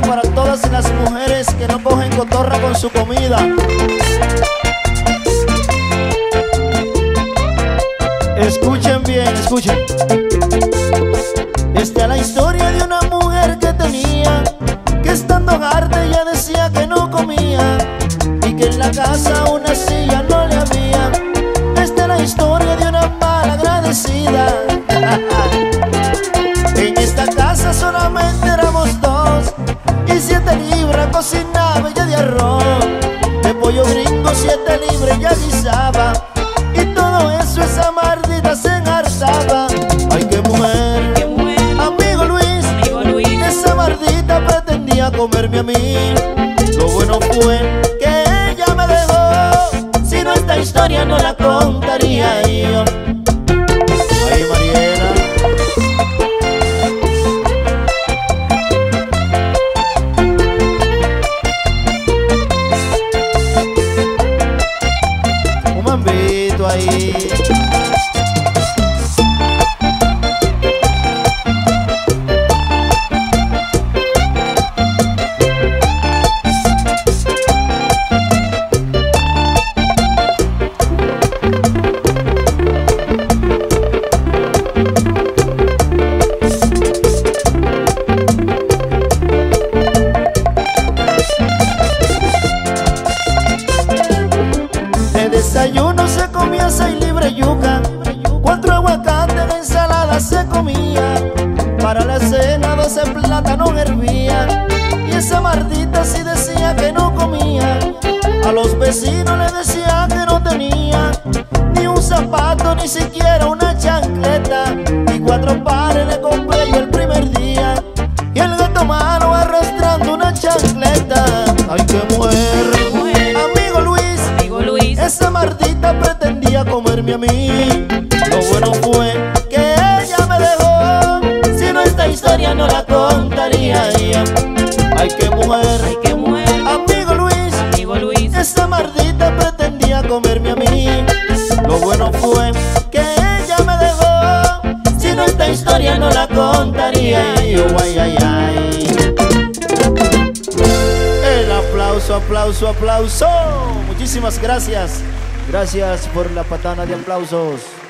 para todas las mujeres que no cogen cotorra con su comida. Escuchen bien, escuchen. Esta es la historia de una mujer que tenía, que estando harta ella decía que no comía y que en la casa cocinaba ella de arroz. De pollo gringo siete libras ya guisaba y todo eso esa mardita se engarzaba. Ay, qué mujer, Qué mujer, amigo Luis, amigo Luis. esa mardita pretendía comerme a mí. Lo bueno fue que ella me dejó. Si no, esta historia no la contaría De desayuno comía seis libre yuca, cuatro aguacates de ensalada se comía. Para la cena doce plátanos hervía y esa mardita sí decía que no comía. A los vecinos le decía que no tenía ni un zapato ni siquiera una Mardita pretendía comerme a mí. Lo bueno fue que ella me dejó. Si no, esta historia no la contaría yo. Ay, qué mujer, ay, qué mujer, amigo Luis. amigo Luis. Esa mardita pretendía comerme a mí. Lo bueno fue que ella me dejó. Si no, esta historia no la contaría yo. Ay, ay, ay. El aplauso, aplauso, aplauso. Muchísimas gracias. Gracias por la patana de aplausos.